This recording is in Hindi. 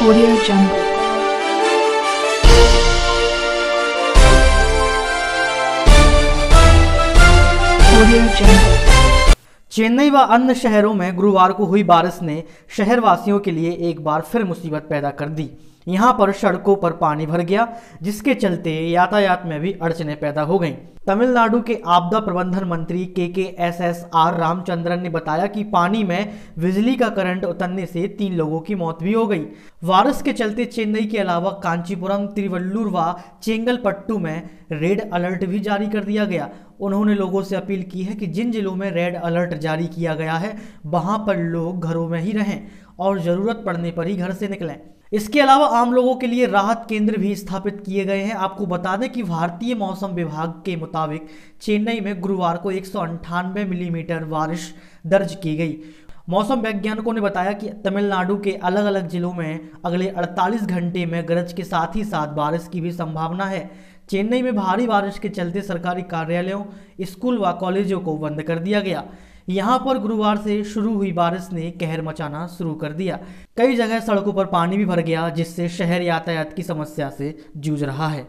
Audio Jungle. चेन्नई व अन्य शहरों में गुरुवार को हुई बारिश ने शहरवासियों के लिए एक बार फिर मुसीबत पैदा कर दी। यहाँ पर सड़कों पर पानी भर गया, जिसके चलते यातायात में भी अड़चने पैदा हो गईं। तमिलनाडु के आपदा प्रबंधन मंत्री के के एस एस आर रामचंद्रन ने बताया कि पानी में बिजली का करंट उतरने से तीन लोगों की मौत भी हो गई। बारिश के चलते चेन्नई के अलावा कांचीपुरम, तिरुवल्लुर व चेंगलपट्टू में रेड अलर्ट भी जारी कर दिया गया। उन्होंने लोगों से अपील की है कि जिन जिलों में रेड अलर्ट जारी किया गया है, वहाँ पर लोग घरों में ही रहें। और ज़रूरत पड़ने पर ही घर से निकलें। इसके अलावा आम लोगों के लिए राहत केंद्र भी स्थापित किए गए हैं। आपको बता दें कि भारतीय मौसम विभाग के मुताबिक चेन्नई में गुरुवार को एक मिलीमीटर बारिश दर्ज की गई। मौसम वैज्ञानिकों ने बताया कि तमिलनाडु के अलग अलग जिलों में अगले 48 घंटे में गरज के साथ ही साथ बारिश की भी संभावना है। चेन्नई में भारी बारिश के चलते सरकारी कार्यालयों, स्कूल व कॉलेजों को बंद कर दिया गया। यहाँ पर गुरुवार से शुरू हुई बारिश ने कहर मचाना शुरू कर दिया। कई जगह सड़कों पर पानी भी भर गया, जिससे शहर यातायात की समस्या से जूझ रहा है।